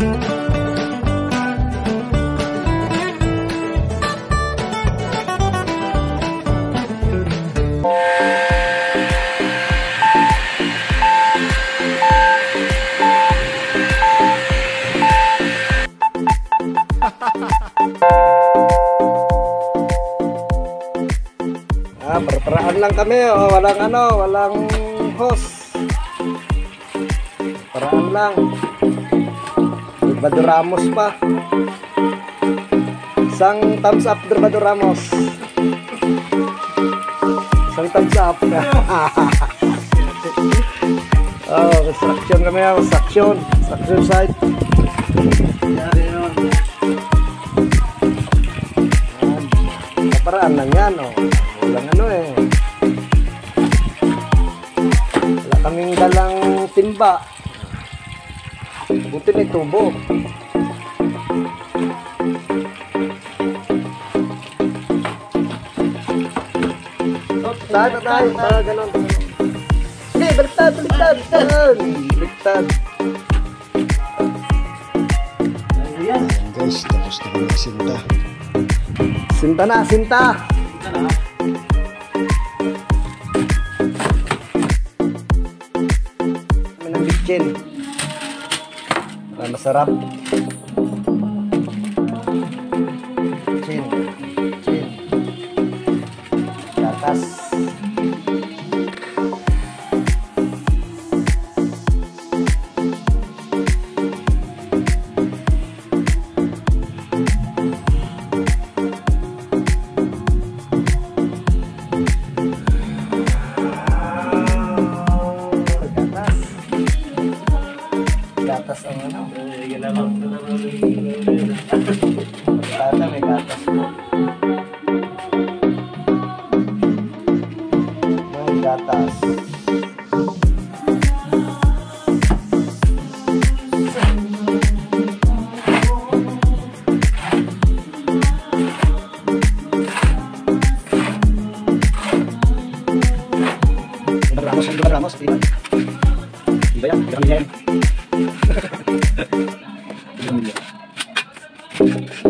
Ah, paraan lang kami, oh. walang ano, walang host. Paraan lang. Bado Ramos pa. Isang thumbs up, Bado Ramos. Isang thumbs up. oh, construction kami, oh. construction. Construction site. Paraan lang yan, oh. Walang ano eh. Wala kaming dalang timba. Buti may tubo. Tayo, tayo, tayo, ganon. Sige, baliktad, baliktad, baliktad. Baliktad. Ayan guys, tapos na kami sinta. Sinta na, sinta. Kami ng bitchin. Masarap. Gatas ang ano. Tata may gatas po. May gatas. Ramos, ang Ramos, di ba? Di ba yan? Di الحمد لله